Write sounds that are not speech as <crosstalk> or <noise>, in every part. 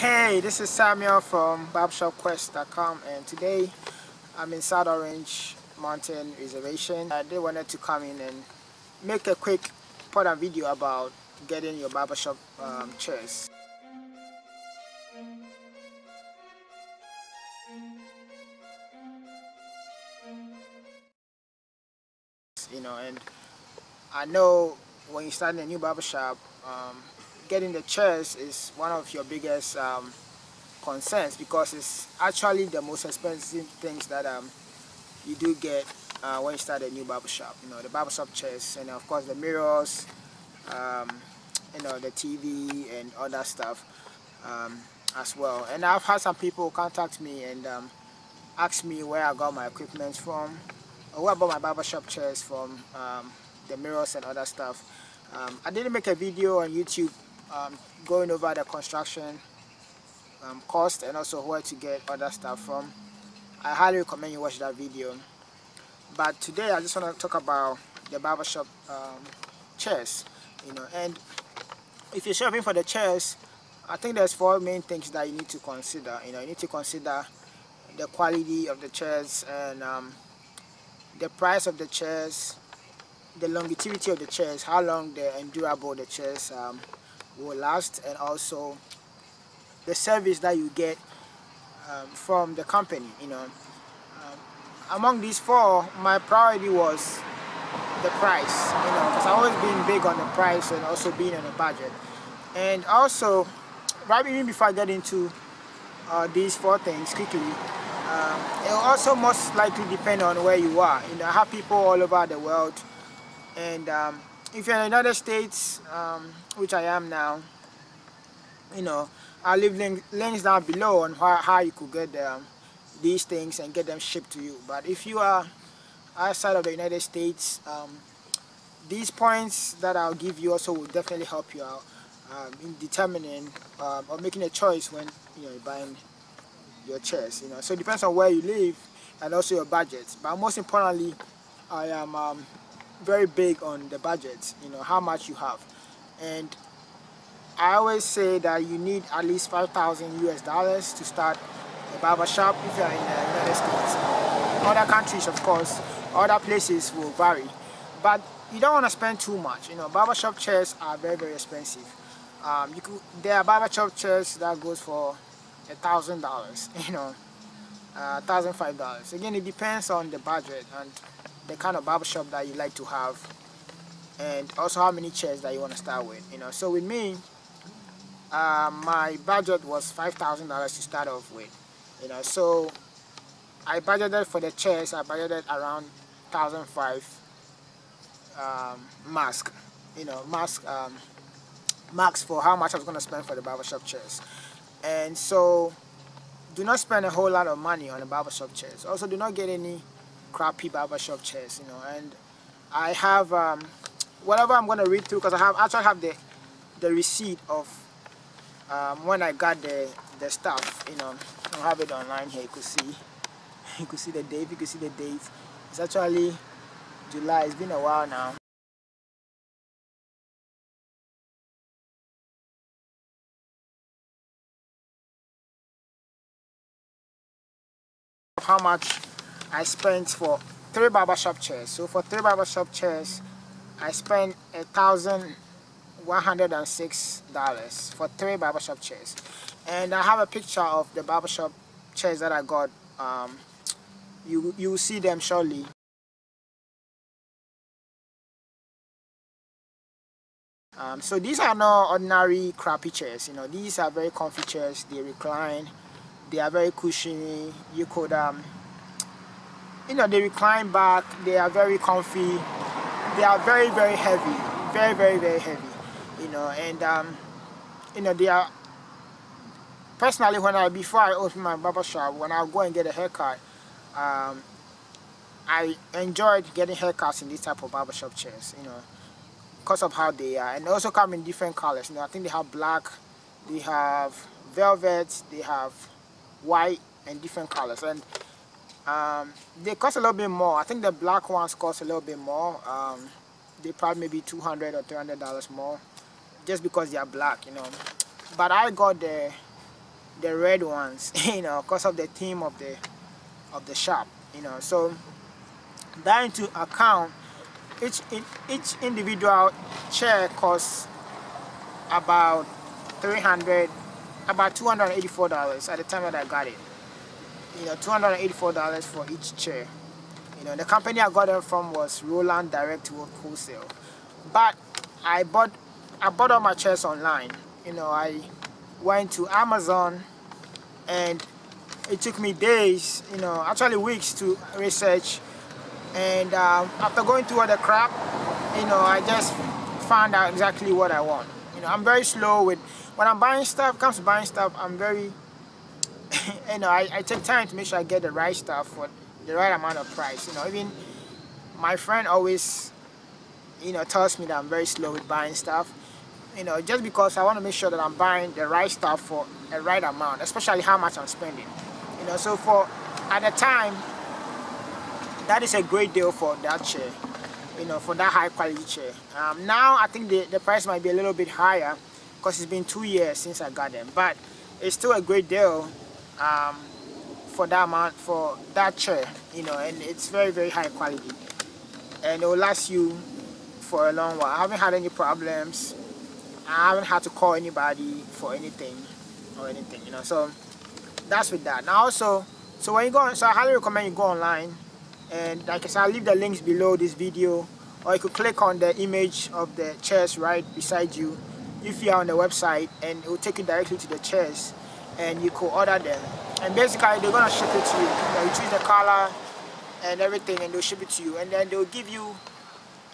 Hey, this is Samuel from barbershopquest.com and today I'm in South Orange Mountain Reservation. I did wanted to come in and make a quick part of video about getting your barbershop um, chairs. You know, and I know when you start in a new barbershop, um, getting the chairs is one of your biggest um, concerns because it's actually the most expensive things that um, you do get uh, when you start a new barbershop. You know, the barbershop chairs and of course the mirrors, um, you know, the TV and other stuff um, as well. And I've had some people contact me and um, ask me where I got my equipment from, or where I bought my barbershop chairs from, um, the mirrors and other stuff. Um, I didn't make a video on YouTube um, going over the construction um, cost and also where to get other stuff from. I highly recommend you watch that video. But today I just want to talk about the barbershop um, chairs, you know. And if you're shopping for the chairs, I think there's four main things that you need to consider. You know, you need to consider the quality of the chairs and um, the price of the chairs, the longevity of the chairs, how long they're endurable the chairs um, will last and also the service that you get um, from the company you know. Um, among these four my priority was the price you know because I've always been big on the price and also being on a budget. And also right even before I get into uh, these four things quickly um, it also most likely depend on where you are. You know I have people all over the world and um, if you're in the United States, um, which I am now, you know, I'll leave link, links down below on how, how you could get these things and get them shipped to you. But if you are outside of the United States, um, these points that I'll give you also will definitely help you out um, in determining um, or making a choice when you know you're buying your chairs. You know, so it depends on where you live and also your budget. But most importantly, I am um, very big on the budget, you know, how much you have. And I always say that you need at least 5,000 US dollars to start a barber shop if you're in the United States. Other countries, of course, other places will vary. But you don't want to spend too much. You know, barbershop chairs are very, very expensive. Um, you could, there are barbershop chairs that goes for a thousand dollars, <laughs> you know, uh, thousand five dollars. Again, it depends on the budget and the kind of barbershop that you like to have and also how many chairs that you want to start with you know. So with me uh, my budget was five thousand dollars to start off with you know. So I budgeted for the chairs I budgeted around thousand five um, mask you know mask um, max for how much I was going to spend for the barbershop chairs. And so do not spend a whole lot of money on the barbershop chairs. Also do not get any crappy barbershop chairs, you know. And I have um, whatever I'm gonna read through because I have actually have the the receipt of um, when I got the the stuff, you know. I have it online here. You could see, <laughs> you could see the date. You could see the date. It's actually July. It's been a while now. How much I spent for three barbershop chairs. So for three barbershop chairs, I spent a thousand one hundred and six dollars for three barbershop chairs. And I have a picture of the barbershop chairs that I got. Um, you you will see them shortly. Um, so these are not ordinary crappy chairs. You know, these are very comfy chairs. They recline. They are very cushiony. You could um, you know they recline back they are very comfy they are very very heavy very very very heavy you know and um, you know they are personally when I before I open my barber shop when I go and get a haircut um, I enjoyed getting haircuts in this type of barbershop chairs you know because of how they are and they also come in different colors you know I think they have black they have velvet they have white and different colors and um, they cost a little bit more. I think the black ones cost a little bit more. Um, they probably maybe 200 or 300 dollars more just because they are black, you know. But I got the the red ones <laughs> you know because of the theme of the of the shop you know so that into account each each individual chair costs about 300 about 284 dollars at the time that I got it you know 284 dollars for each chair. You know the company I got them from was Roland Direct Wholesale. But I bought I bought all my chairs online. You know I went to Amazon and it took me days you know actually weeks to research. And um, after going through all the crap you know I just found out exactly what I want. You know I'm very slow with when I'm buying stuff comes to buying stuff I'm very <laughs> you know I, I take time to make sure I get the right stuff for the right amount of price you know. Even my friend always you know tells me that I'm very slow with buying stuff you know just because I want to make sure that I'm buying the right stuff for a right amount especially how much I'm spending you know. So for at the time that is a great deal for that chair you know for that high quality chair. Um, now I think the, the price might be a little bit higher because it's been two years since I got them but it's still a great deal um, for that amount for that chair you know and it's very very high quality. And it will last you for a long while. I haven't had any problems. I haven't had to call anybody for anything or anything you know so that's with that. Now also so when you go on so I highly recommend you go online and like I said I'll leave the links below this video. Or you could click on the image of the chairs right beside you if you are on the website and it will take you directly to the chairs and you could order them. And basically they're gonna ship it to you. You, choose the color and everything and they'll ship it to you. And then they'll give you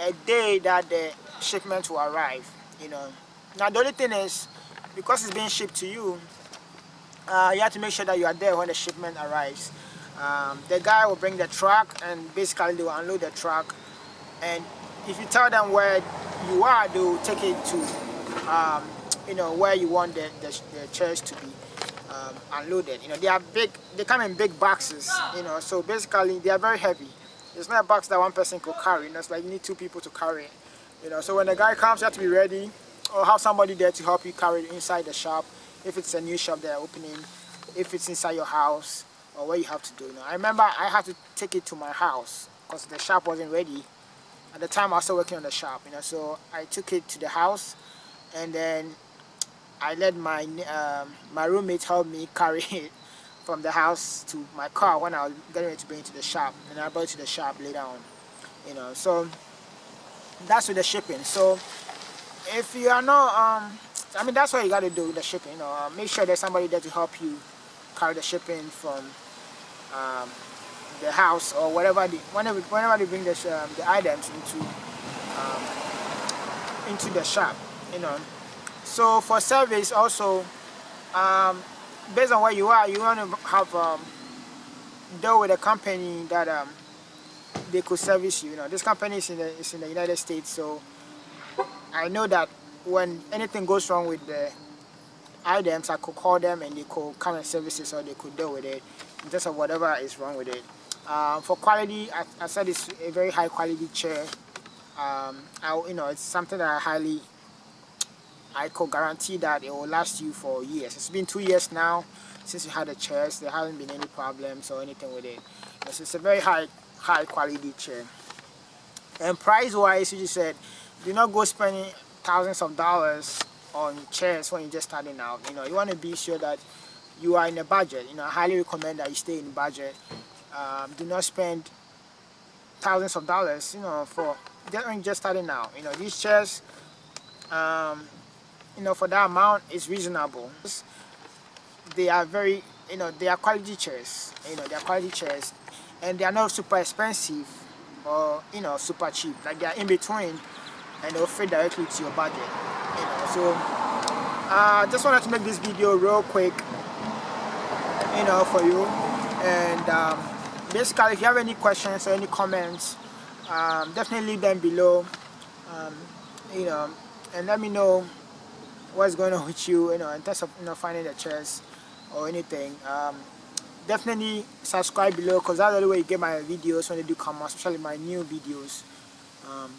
a day that the shipment will arrive you know. Now the only thing is because it's being shipped to you uh, you have to make sure that you are there when the shipment arrives. Um, the guy will bring the truck and basically they will unload the truck. And if you tell them where you are they will take it to um, you know where you want the, the, the chairs to be um, unloaded. You know they are big they come in big boxes you know so basically they are very heavy. It's not a box that one person could carry you know it's like you need two people to carry it you know. So when the guy comes you have to be ready or have somebody there to help you carry it inside the shop. If it's a new shop they're opening. If it's inside your house or what you have to do you know. I remember I had to take it to my house because the shop wasn't ready at the time I was still working on the shop you know. So I took it to the house and then I let my um, my roommate help me <laughs> carry it from the house to my car when I was getting ready to bring it to the shop. And I brought it to the shop later on you know. So that's with the shipping. So if you are not um I mean that's what you got to do with the shipping you know. Uh, make sure there's somebody there to help you carry the shipping from um, the house or whatever they, whenever whenever they bring the, um, the items into um, into the shop you know so for service also um, based on where you are you want to have um, deal with a company that um, they could service you you know. This company is in the, is in the United States so I know that when anything goes wrong with the items I could call them and they could come and service it or they could deal with it in terms of whatever is wrong with it. Um, for quality I, I, said it's a very high quality chair. Um, I, you know it's something that I highly I could guarantee that it will last you for years. It's been two years now since you had the chairs. There haven't been any problems or anything with it. It's, it's a very high high quality chair. And price wise, you just said, do not go spending thousands of dollars on chairs when you're just starting out. You know, you want to be sure that you are in a budget. You know, I highly recommend that you stay in budget. Um, do not spend thousands of dollars, you know, for getting just starting out. You know, these chairs, um, you know, for that amount is reasonable. They are very, you know, they are quality chairs. You know, they are quality chairs, and they are not super expensive or you know super cheap. Like they are in between, and they'll fit directly to your budget. You know, so I uh, just wanted to make this video real quick, you know, for you. And um, basically, if you have any questions or any comments, um, definitely leave them below. Um, you know, and let me know what's going on with you, you know, in terms of you know finding the chairs or anything. Um, definitely subscribe below because that's the only way you get my videos when they do come out, especially my new videos. Um,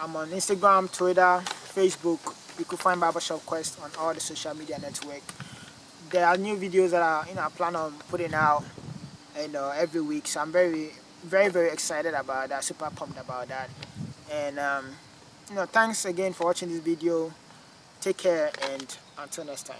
I'm on Instagram, Twitter, Facebook. You can find Barbershop Quest on all the social media network. there are new videos that I you know I plan on putting out you know every week so I'm very very very excited about that super pumped about that and um, you know thanks again for watching this video take care and until next time